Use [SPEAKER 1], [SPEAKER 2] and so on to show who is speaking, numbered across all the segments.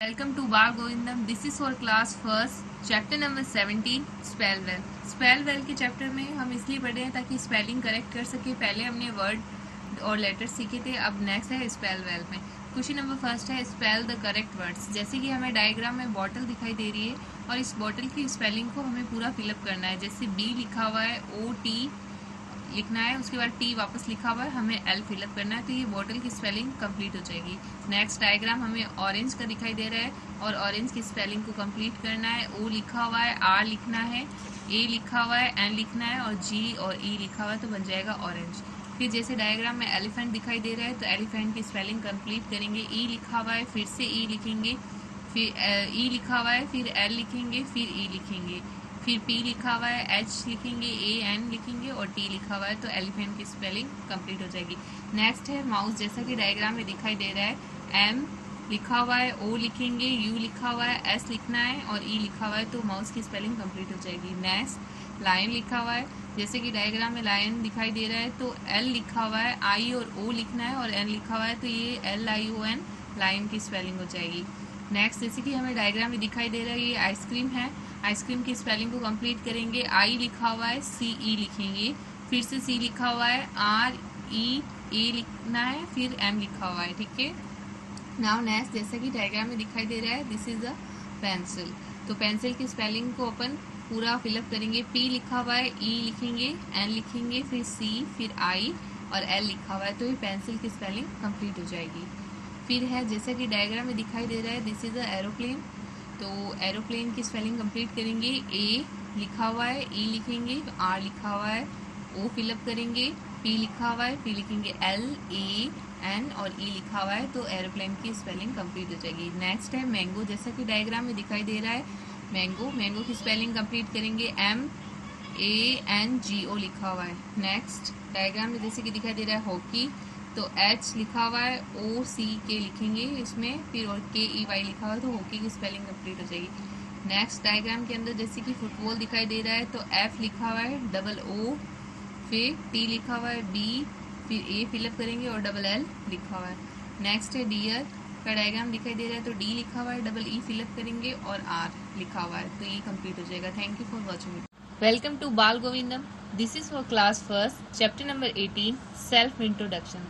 [SPEAKER 1] Welcome to Bar Govindam. This is for class first, chapter number 17, spell well. spell well के chapter में हम इसलिए पढ़े हैं ताकि स्पेलिंग करेक्ट कर सके पहले हमने वर्ड और लेटर सीखे थे अब नेक्स्ट है स्पेल वेल में क्वेश्चन नंबर फ़र्स्ट है स्पेल द करेक्ट वर्ड्स जैसे कि हमें डायग्राम में बॉटल दिखाई दे रही है और इस बॉटल की स्पेलिंग को हमें पूरा फिलअप करना है जैसे बी लिखा हुआ है ओ टी लिखना है, उसके बाद टी वापस लिखा हुआ है, हमें एल फिलअप करना है तो ये बॉटल की स्पेलिंग कंप्लीट हो जाएगी। नेक्स्ट डायग्राम हमें ऑरेंज का दिखाई दे रहा है, और ऑरेंज की स्पेलिंग को कंप्लीट करना है। ओ लिखा हुआ है आर लिखना है ए लिखा हुआ है एन लिखना है, और जी और ई e लिखा हुआ है तो बन जाएगा ऑरेंज फिर जैसे डायग्राम में एलिफेंट दिखाई दे रहा है तो एलिफेंट की स्पेलिंग कंप्लीट करेंगे। ई e लिखा हुआ है, फिर से ई e लिखेंगे, फिर ई लिखा हुआ है, फिर एल लिखेंगे, फिर ई लिखेंगे। फिर पी लिखा हुआ है एच लिखेंगे ए एन लिखेंगे और टी लिखा हुआ है तो एलिफेंट की स्पेलिंग कंप्लीट हो जाएगी। नेक्स्ट है माउस जैसा कि डायग्राम में दिखाई दे रहा है एम लिखा हुआ है ओ लिखेंगे यू लिखा हुआ है एस लिखना है और ई e लिखा हुआ है तो माउस की स्पेलिंग कंप्लीट हो जाएगी। नेक्स्ट लाइन लिखा हुआ है, जैसे कि डायग्राम में लाइन दिखाई दे रहा है तो एल लिखा हुआ है आई और ओ लिखना है और एन लिखा हुआ है तो ये L I O N line की स्पेलिंग हो जाएगी। नेक्स्ट जैसे कि हमें डायग्राम में दिखाई दे रहा है, ये आइसक्रीम है। आइसक्रीम की स्पेलिंग को कंप्लीट करेंगे। आई लिखा हुआ है सी ई e लिखेंगे। फिर से सी लिखा हुआ है आर ई ए लिखना है, फिर एम लिखा हुआ है, ठीक है? नाउ नेक्स्ट जैसा कि डायग्राम में दिखाई दे रहा है दिस इज़ अ पेंसिल तो पेंसिल की स्पेलिंग को अपन पूरा फिलअप करेंगे। पी लिखा हुआ है ई e लिखेंगे एन लिखेंगे, फिर सी फिर आई और एल लिखा हुआ है तो ये पेंसिल की स्पेलिंग कंप्लीट हो जाएगी। फिर है, जैसा कि डायग्राम में दिखाई दे रहा है दिस इज़ अ एरोप्लेन तो एरोप्लेन की स्पेलिंग कंप्लीट करेंगे. ए लिखा हुआ है ई लिखेंगे आर लिखा हुआ है ओ फिलअप करेंगे पी लिखा हुआ है पी लिखेंगे एल ए एन और ई लिखा हुआ है तो एरोप्लेन की स्पेलिंग कंप्लीट हो जाएगी. नेक्स्ट है मैंगो जैसा कि डायग्राम में दिखाई दे रहा है मैंगो मैंगो की स्पेलिंग कंप्लीट करेंगे. M A N G O लिखा हुआ है. नेक्स्ट डायग्राम में जैसे कि दिखाई दे रहा है हॉकी तो एच लिखा हुआ है ओ सी के लिखेंगे इसमें, फिर और के ई वाई लिखा हुआ है तो हॉकी की स्पेलिंग कंप्लीट हो जाएगी। नेक्स्ट डायग्राम के अंदर जैसे कि फुटबॉल दिखाई दे रहा है तो एफ़ लिखा हुआ है डबल ओ फिर टी लिखा हुआ है बी फिर ए फिलअप करेंगे और डबल एल लिखा हुआ है। नेक्स्ट है डियर का डायग्राम दिखाई दे रहा है तो डी लिखा हुआ है डबल ई फिलअप करेंगे और आर लिखा हुआ है तो ये कंप्लीट हो जाएगा। Thank you for watching welcome to Bal Govindam this is for class first chapter number eighteen self introduction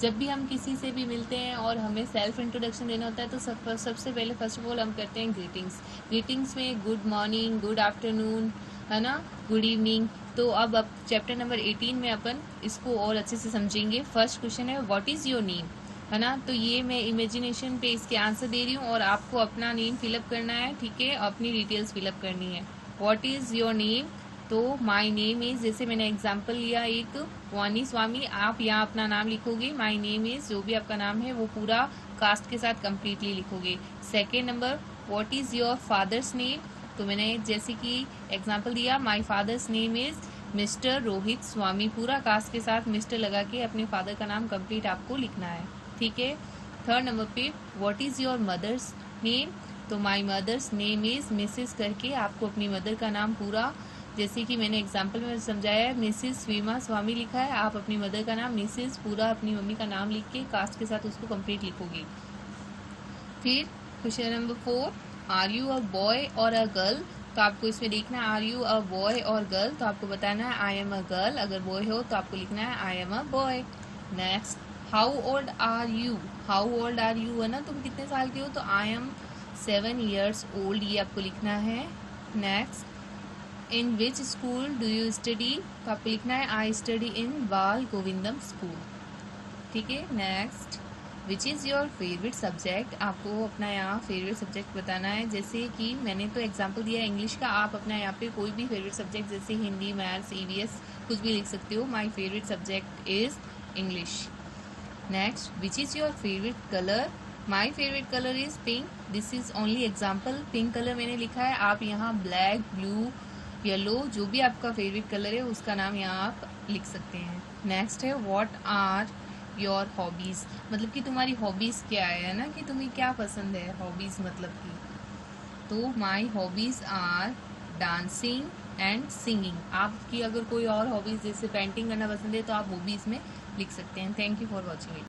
[SPEAKER 1] जब भी हम किसी से भी मिलते हैं और हमें सेल्फ इंट्रोडक्शन देना होता है तो सब, सबसे पहले फ़र्स्ट ऑफ़ ऑल हम करते हैं ग्रीटिंग्स ग्रीटिंग्स में गुड मॉर्निंग गुड आफ्टरनून है ना? गुड इवनिंग तो अब अब चैप्टर नंबर 18 में अपन इसको और अच्छे से समझेंगे. फ़र्स्ट क्वेश्चन है व्हाट इज़ योर नेम है ना? तो ये मैं इमेजिनेशन पे इसके आंसर दे रही हूँ और आपको अपना नेम फिलअप करना है, ठीक है? अपनी डिटेल्स फिलअप करनी है. व्हाट इज़ योर नेम तो माई नेम इज़ जैसे मैंने एग्ज़ाम्पल लिया, एक वानी स्वामी, आप यहाँ अपना नाम लिखोगे। माई नेम इज़ जो भी आपका नाम है, वो पूरा कास्ट के साथ कम्प्लीटली लिखोगे। Second number what is your father's name तो मैंने जैसे कि एग्ज़ाम्पल दिया my father's name is Mr Rohit Swami पूरा कास्ट के साथ मिस्टर लगा के अपने फादर का नाम कंप्लीट आपको लिखना है। ठीक है? थर्ड नंबर पे what is your mother's name तो my mother's name is Mrs करके आपको अपनी मदर का नाम पूरा जैसे कि मैंने एग्ज़ाम्पल में समझाया है मिसिस स्वीमा स्वामी लिखा है, आप अपनी मदर का नाम मिसिस पूरा अपनी मम्मी का नाम लिख के कास्ट के साथ उसको कंप्लीट लिखोगे। फिर question number four are you a boy or a girl तो आपको इसमें देखना है are you a boy or girl तो आपको बताना है आई एम अ गर्ल अगर बॉय हो तो आपको लिखना है I am a boy next how old are you how old are you है ना? तुम कितने साल के हो? तो I am seven years old ये आपको लिखना है। Next in which school do you study तो आपको लिखना है? आई स्टडी इन बाल गोविंदम स्कूल ठीक है? Next which is your favourite subject आपको अपना यहाँ फेवरेट सब्जेक्ट बताना है। जैसे कि मैंने तो एग्ज़ाम्पल दिया है इंग्लिश का। आप अपना यहाँ पे कोई भी फेवरेट सब्जेक्ट जैसे हिंदी मैथ्स ई कुछ भी लिख सकते हो। My favourite subject is English next which is your favourite colour my favourite colour is pink this is only example pink colour मैंने लिखा है। आप यहाँ ब्लैक ब्लू येलो जो भी आपका फेवरेट कलर है, उसका नाम यहाँ आप लिख सकते हैं। नेक्स्ट है व्हाट आर योर हॉबीज़ मतलब कि तुम्हारी हॉबीज़ क्या है ना? कि तुम्हें क्या पसंद है हॉबीज़ मतलब कि? तो my hobbies are dancing and singing आपकी अगर कोई और हॉबीज़ जैसे पेंटिंग करना पसंद है तो आप भी इसमें लिख सकते हैं। Thank you for watching